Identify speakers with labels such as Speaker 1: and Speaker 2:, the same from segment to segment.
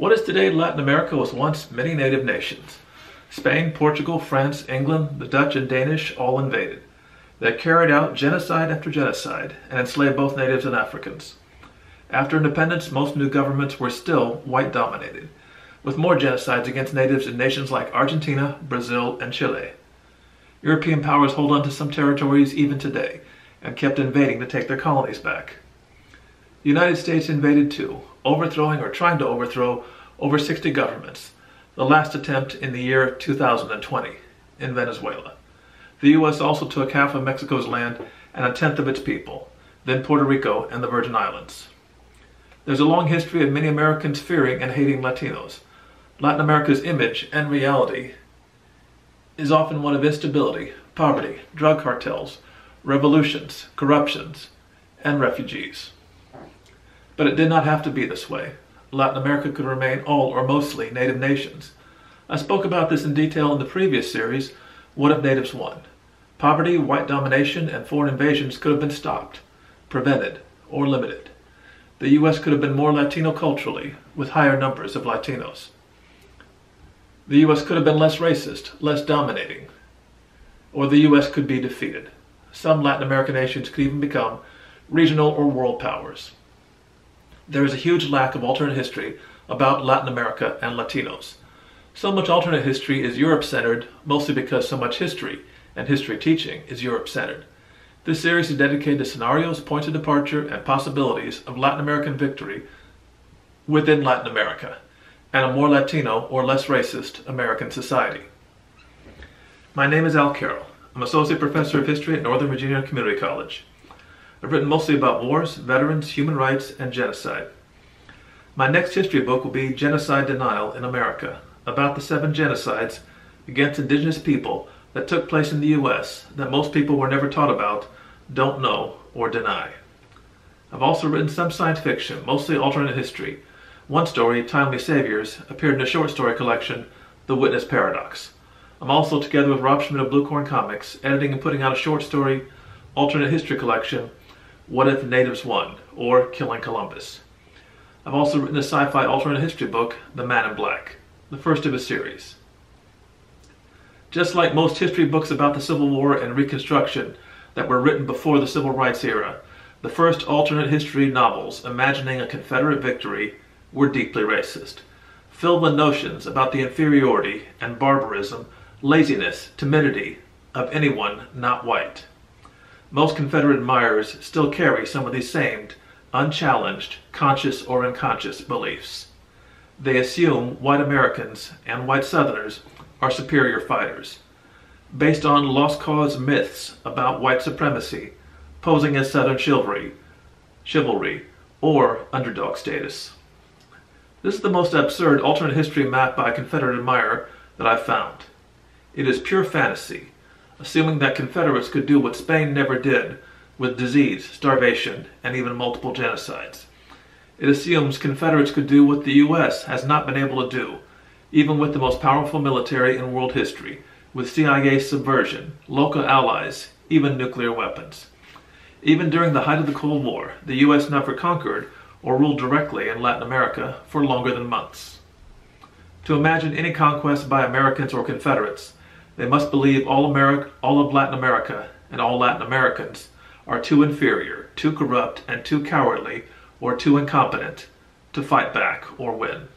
Speaker 1: What is today Latin America was once many native nations. Spain, Portugal, France, England, the Dutch, and Danish all invaded. They carried out genocide after genocide and enslaved both natives and Africans. After independence, most new governments were still white dominated, with more genocides against natives in nations like Argentina, Brazil, and Chile. European powers hold on to some territories even today and kept invading to take their colonies back. The United States invaded too, overthrowing or trying to overthrow over 60 governments, the last attempt in the year 2020 in Venezuela. The U.S. also took half of Mexico's land and a tenth of its people, then Puerto Rico and the Virgin Islands. There's a long history of many Americans fearing and hating Latinos. Latin America's image and reality is often one of instability, poverty, drug cartels, revolutions, corruptions, and refugees. But it did not have to be this way. Latin America could remain all or mostly native nations. I spoke about this in detail in the previous series, What If Natives Won? Poverty, white domination, and foreign invasions could have been stopped, prevented, or limited. The U.S. could have been more Latino culturally, with higher numbers of Latinos. The U.S. could have been less racist, less dominating, or the U.S. could be defeated. Some Latin American nations could even become regional or world powers. There is a huge lack of alternate history about Latin America and Latinos. So much alternate history is Europe centered, mostly because so much history and history teaching is Europe centered. This series is dedicated to scenarios, points of departure, and possibilities of Latin American victory within Latin America and a more Latino or less racist American society. My name is Al Carroll. I'm Associate Professor of History at Northern Virginia Community College. I've written mostly about wars, veterans, human rights, and genocide. My next history book will be Genocide Denial in America, about the seven genocides against indigenous people that took place in the U.S. that most people were never taught about, don't know, or deny. I've also written some science fiction, mostly alternate history. One story, Timely Saviors, appeared in a short story collection, The Witness Paradox. I'm also, together with Rob Schmidt of Bluecorn Comics, editing and putting out a short story, alternate history collection, What If Natives Won, or Killing Columbus. I've also written a sci-fi alternate history book, The Man in Black, the first of a series. Just like most history books about the Civil War and Reconstruction that were written before the Civil Rights era, the first alternate history novels imagining a Confederate victory were deeply racist, filled with notions about the inferiority and barbarism, laziness, timidity of anyone not white. Most Confederate admirers still carry some of these same unchallenged, conscious or unconscious beliefs. They assume white Americans and white Southerners are superior fighters, based on lost cause myths about white supremacy, posing as Southern chivalry, chivalry, or underdog status. This is the most absurd alternate history map by a Confederate admirer that I've found. It is pure fantasy, assuming that Confederates could do what Spain never did with disease, starvation, and even multiple genocides. It assumes Confederates could do what the U.S. has not been able to do, even with the most powerful military in world history, with CIA subversion, local allies, even nuclear weapons. Even during the height of the Cold War, the U.S. never conquered or ruled directly in Latin America for longer than months. To imagine any conquest by Americans or Confederates, they must believe all, America, all of Latin America and all Latin Americans are too inferior, too corrupt, and too cowardly or too incompetent to fight back or win.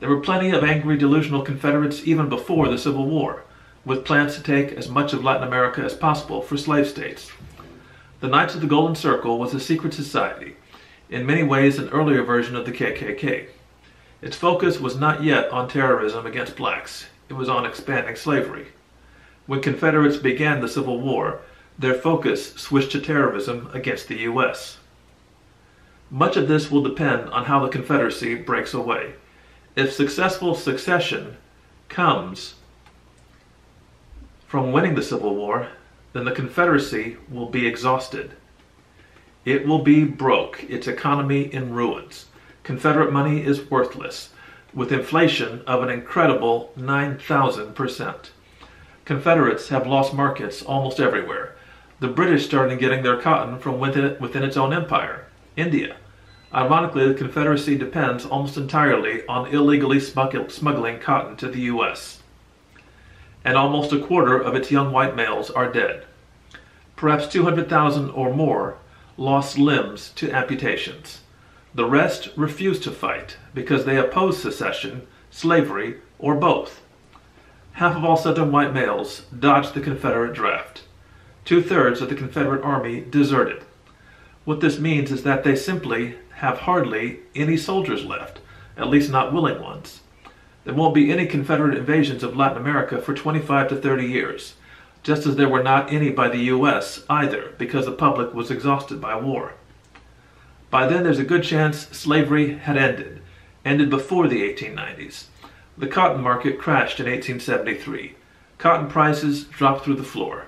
Speaker 1: There were plenty of angry, delusional Confederates even before the Civil War, with plans to take as much of Latin America as possible for slave states. The Knights of the Golden Circle was a secret society, in many ways an earlier version of the KKK. Its focus was not yet on terrorism against blacks, it was on expanding slavery. When Confederates began the Civil War, their focus switched to terrorism against the U.S. Much of this will depend on how the Confederacy breaks away. If successful succession comes from winning the Civil War, then the Confederacy will be exhausted. It will be broke, its economy in ruins. Confederate money is worthless, with inflation of an incredible 9,000%. Confederates have lost markets almost everywhere. The British started getting their cotton from within, within its own empire, India. Ironically, the Confederacy depends almost entirely on illegally smuggling cotton to the U.S. And almost a quarter of its young white males are dead. Perhaps 200,000 or more lost limbs to amputations. The rest refused to fight because they opposed secession, slavery, or both. Half of all Southern white males dodged the Confederate draft. Two thirds of the Confederate Army deserted. What this means is that they simply have hardly any soldiers left, at least not willing ones. There won't be any Confederate invasions of Latin America for 25 to 30 years, just as there were not any by the U.S. either, because the public was exhausted by war. By then, there's a good chance slavery had ended, ended before the 1890s. The cotton market crashed in 1873. Cotton prices dropped through the floor.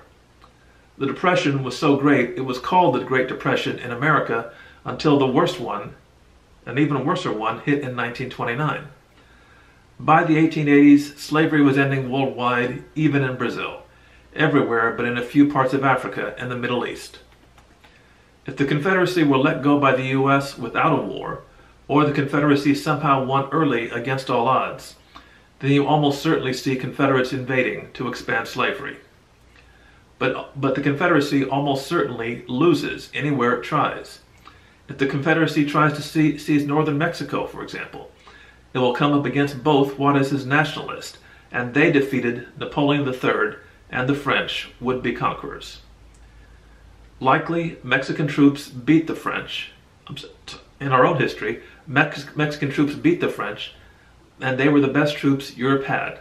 Speaker 1: The Depression was so great, it was called the Great Depression in America until the worst one, an even worser one, hit in 1929. By the 1880s, slavery was ending worldwide, even in Brazil, everywhere but in a few parts of Africa and the Middle East. If the Confederacy were let go by the U.S. without a war, or the Confederacy somehow won early against all odds, then you almost certainly see Confederates invading to expand slavery. But, but the Confederacy almost certainly loses anywhere it tries. If the Confederacy tries to see, seize northern Mexico, for example, it will come up against both Juarez's nationalists, and they defeated Napoleon III and the French would-be conquerors. Likely, Mexican troops beat the French. In our own history, Mex Mexican troops beat the French, and they were the best troops Europe had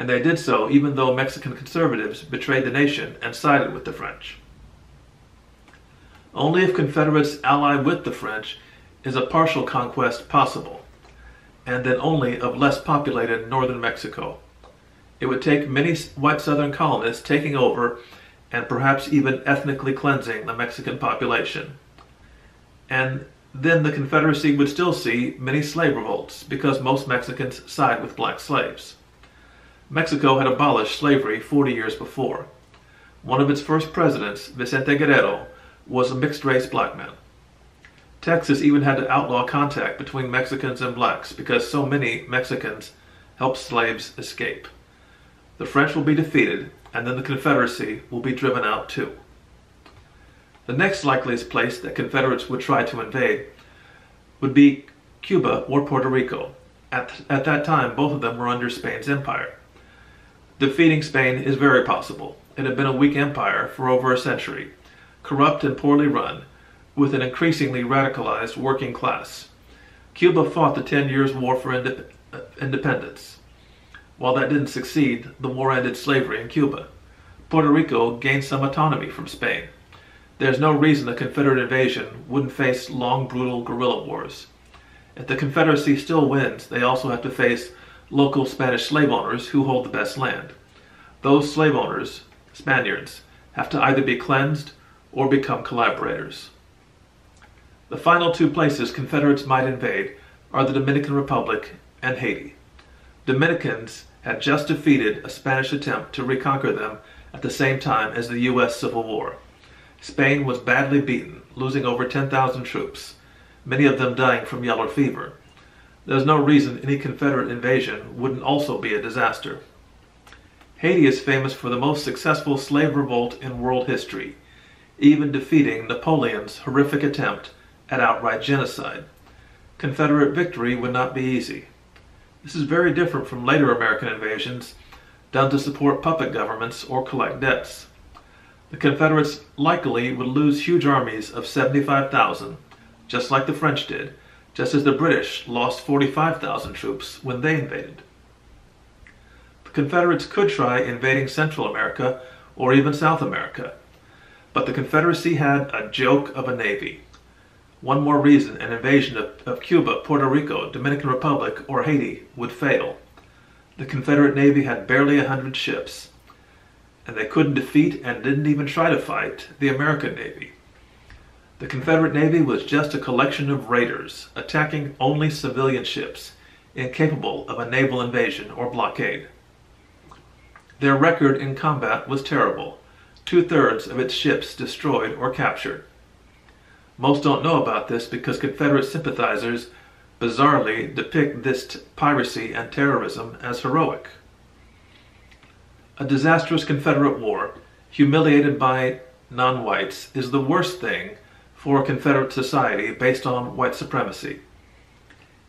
Speaker 1: and they did so even though Mexican conservatives betrayed the nation and sided with the French. Only if Confederates ally with the French is a partial conquest possible, and then only of less populated northern Mexico. It would take many white southern colonists taking over and perhaps even ethnically cleansing the Mexican population. And then the Confederacy would still see many slave revolts because most Mexicans side with black slaves. Mexico had abolished slavery 40 years before. One of its first presidents, Vicente Guerrero, was a mixed race black man. Texas even had to outlaw contact between Mexicans and blacks because so many Mexicans helped slaves escape. The French will be defeated, and then the Confederacy will be driven out too. The next likeliest place that Confederates would try to invade would be Cuba or Puerto Rico. At, at that time, both of them were under Spain's empire. Defeating Spain is very possible. It had been a weak empire for over a century, corrupt and poorly run, with an increasingly radicalized working class. Cuba fought the Ten Years' War for uh, independence. While that didn't succeed, the war ended slavery in Cuba. Puerto Rico gained some autonomy from Spain. There's no reason the Confederate invasion wouldn't face long, brutal guerrilla wars. If the Confederacy still wins, they also have to face local Spanish slave owners who hold the best land. Those slave owners, Spaniards, have to either be cleansed or become collaborators. The final two places Confederates might invade are the Dominican Republic and Haiti. Dominicans had just defeated a Spanish attempt to reconquer them at the same time as the U.S. Civil War. Spain was badly beaten, losing over 10,000 troops, many of them dying from yellow fever. There's no reason any Confederate invasion wouldn't also be a disaster. Haiti is famous for the most successful slave revolt in world history, even defeating Napoleon's horrific attempt at outright genocide. Confederate victory would not be easy. This is very different from later American invasions done to support puppet governments or collect debts. The Confederates likely would lose huge armies of 75,000, just like the French did, just as the British lost 45,000 troops when they invaded. The Confederates could try invading Central America or even South America, but the Confederacy had a joke of a navy. One more reason an invasion of, of Cuba, Puerto Rico, Dominican Republic, or Haiti would fail. The Confederate Navy had barely a hundred ships, and they couldn't defeat and didn't even try to fight the American Navy. The Confederate Navy was just a collection of raiders attacking only civilian ships, incapable of a naval invasion or blockade. Their record in combat was terrible, two thirds of its ships destroyed or captured. Most don't know about this because Confederate sympathizers bizarrely depict this piracy and terrorism as heroic. A disastrous Confederate war, humiliated by non whites, is the worst thing for Confederate society based on white supremacy.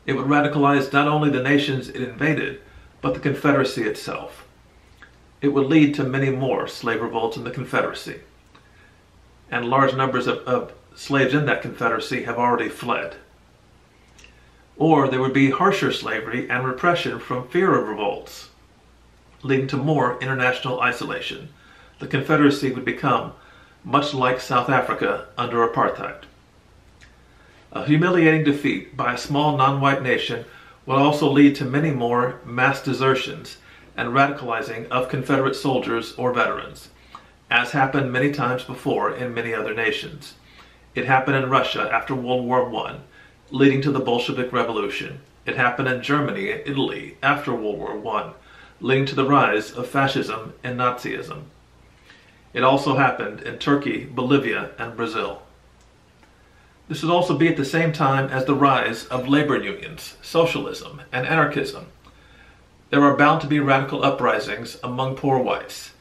Speaker 1: It would radicalize not only the nations it invaded, but the Confederacy itself. It would lead to many more slave revolts in the Confederacy. And large numbers of, of slaves in that Confederacy have already fled. Or there would be harsher slavery and repression from fear of revolts, leading to more international isolation. The Confederacy would become much like South Africa under apartheid. A humiliating defeat by a small non white nation will also lead to many more mass desertions and radicalizing of Confederate soldiers or veterans, as happened many times before in many other nations. It happened in Russia after World War I, leading to the Bolshevik Revolution. It happened in Germany and Italy after World War I, leading to the rise of fascism and Nazism. It also happened in Turkey, Bolivia, and Brazil. This would also be at the same time as the rise of labor unions, socialism, and anarchism. There are bound to be radical uprisings among poor whites,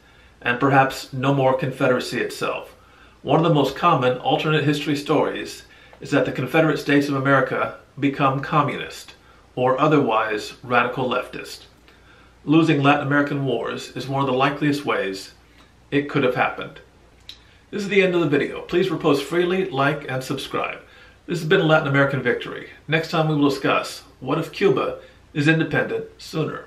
Speaker 1: and perhaps no more Confederacy itself. One of the most common alternate history stories is that the Confederate States of America become communist or otherwise radical leftist. Losing Latin American wars is one of the likeliest ways it could have happened. This is the end of the video. Please repost freely, like, and subscribe. This has been a Latin American Victory. Next time we will discuss what if Cuba is independent sooner.